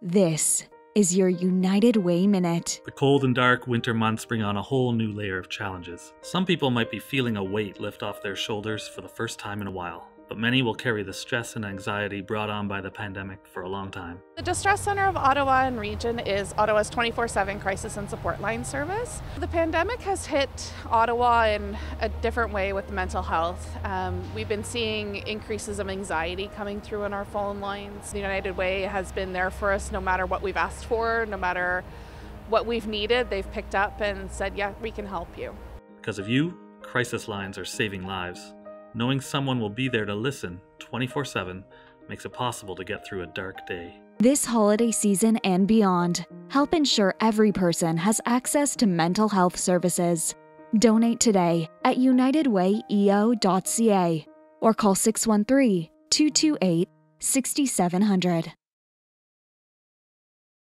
This is your United Way Minute. The cold and dark winter months bring on a whole new layer of challenges. Some people might be feeling a weight lift off their shoulders for the first time in a while but many will carry the stress and anxiety brought on by the pandemic for a long time. The Distress Center of Ottawa and region is Ottawa's 24 7 crisis and support line service. The pandemic has hit Ottawa in a different way with mental health. Um, we've been seeing increases of anxiety coming through in our phone lines. The United Way has been there for us no matter what we've asked for, no matter what we've needed. They've picked up and said, Yeah, we can help you. Because of you, crisis lines are saving lives. Knowing someone will be there to listen 24 7 makes it possible to get through a dark day. This holiday season and beyond, help ensure every person has access to mental health services. Donate today at unitedwayeo.ca or call 613 228 6700.